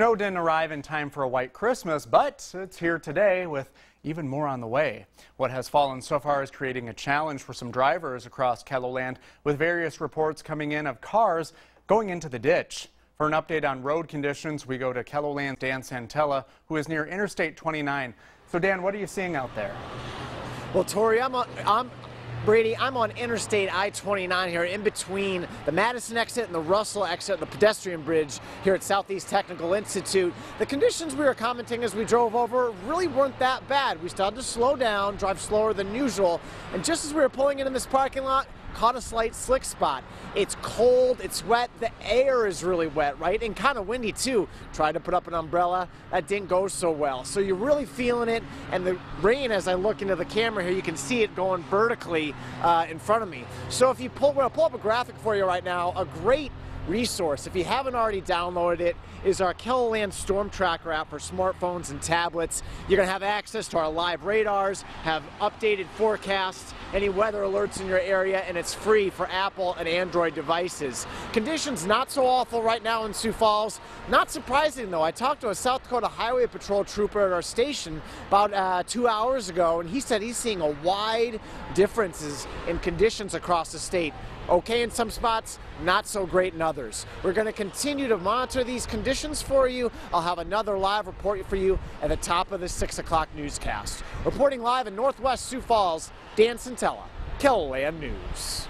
Snow didn't arrive in time for a white Christmas, but it's here today with even more on the way. What has fallen so far is creating a challenge for some drivers across KELOLAND with various reports coming in of cars going into the ditch. For an update on road conditions, we go to KELOLAND Dan Santella, who is near Interstate 29. So Dan, what are you seeing out there? Well, Tori, I'm, I'm Brady, I'm on Interstate I-29 here in between the Madison exit and the Russell exit, the pedestrian bridge here at Southeast Technical Institute. The conditions we were commenting as we drove over really weren't that bad. We started to slow down, drive slower than usual, and just as we were pulling in in this parking lot, caught a slight slick spot. It's cold, it's wet, the air is really wet, right? And kind of windy too. Tried to put up an umbrella, that didn't go so well. So you're really feeling it, and the rain, as I look into the camera here, you can see it going vertically uh, in front of me. So if you pull, we're gonna pull up a graphic for you right now, a great resource. If you haven't already downloaded it, is our KELOLAND Storm Tracker app for smartphones and tablets. You're going to have access to our live radars, have updated forecasts, any weather alerts in your area, and it's free for Apple and Android devices. Conditions not so awful right now in Sioux Falls. Not surprising though, I talked to a South Dakota Highway Patrol trooper at our station about uh, two hours ago, and he said he's seeing a wide differences in conditions across the state. Okay in some spots, not so great in others. We're going to continue to monitor these conditions for you. I'll have another live report for you at the top of the 6 o'clock newscast. Reporting live in Northwest Sioux Falls, Dan Santella, KELOLAND News.